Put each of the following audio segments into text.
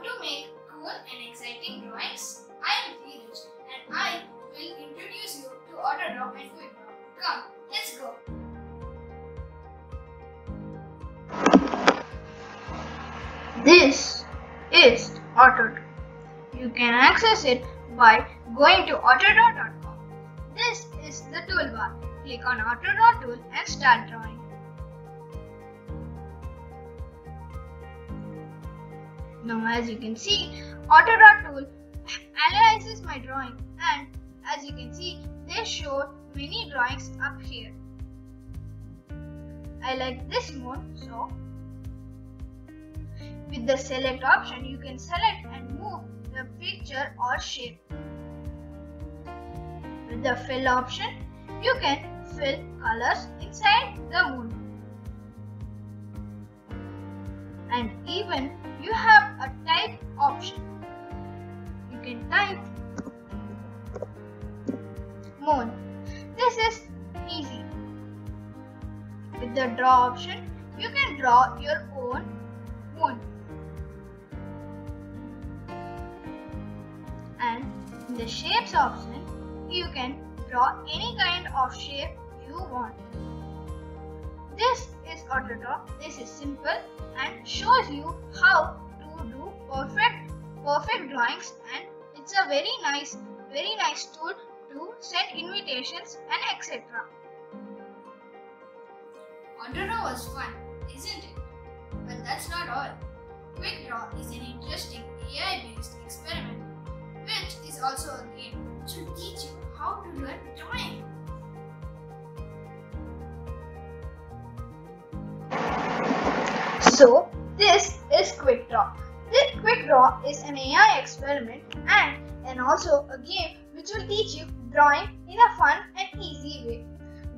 want to make cool and exciting drawings? I am Dheeraj and I will introduce you to Autodraw and QuickDraw. Come, let's go! This is Autodraw. You can access it by going to autodraw.com. This is the toolbar. Click on Autodraw tool and start drawing. Now as you can see, AutoDraw tool analyzes my drawing and as you can see, they show many drawings up here. I like this mode so with the select option you can select and move the picture or shape. With the fill option you can fill colors inside the moon. And even you have a type option. You can type moon. This is easy. With the draw option, you can draw your own moon. And in the shapes option, you can draw any kind of shape you want. This is AutoDraw. This is simple and shows you how to do perfect perfect drawings and it's a very nice very nice tool to send invitations and etc. AutoDraw was fun, isn't it? But that's not all. QuickDraw is an interesting AI-based experiment which is also a game to teach you how to learn drawing. So this is QuickDraw. This QuickDraw is an AI experiment and, and also a game which will teach you drawing in a fun and easy way.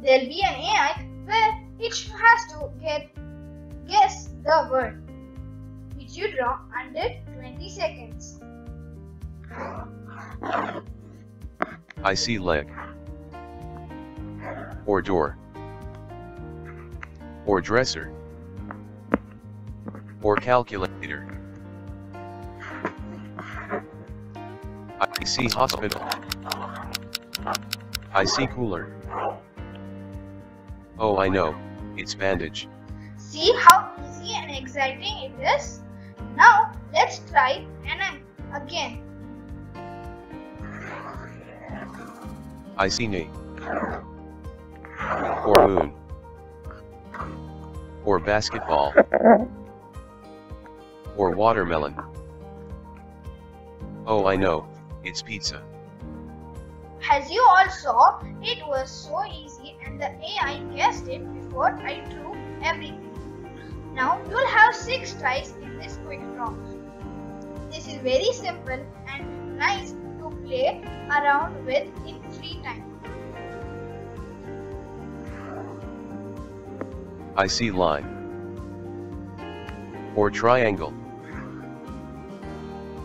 There'll be an AI where it has to get guess the word which you draw under 20 seconds. I see leg. Or door. Or dresser. Or calculator. I see hospital. I see cooler. Oh I know, it's bandage. See how easy and exciting it is? Now let's try and again. I see knee. Or moon. Or basketball. Or watermelon. Oh I know, it's pizza. As you all saw, it was so easy and the AI guessed it before I drew everything. Now you'll have 6 tries in this quick draw. This is very simple and nice to play around with in free time. I see line. Or triangle.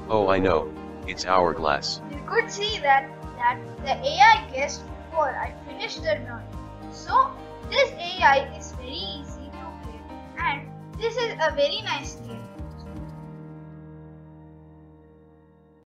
Oh I know, it's hourglass. You could see that, that the AI guessed before I finished the drawing. So this AI is very easy to play and this is a very nice game.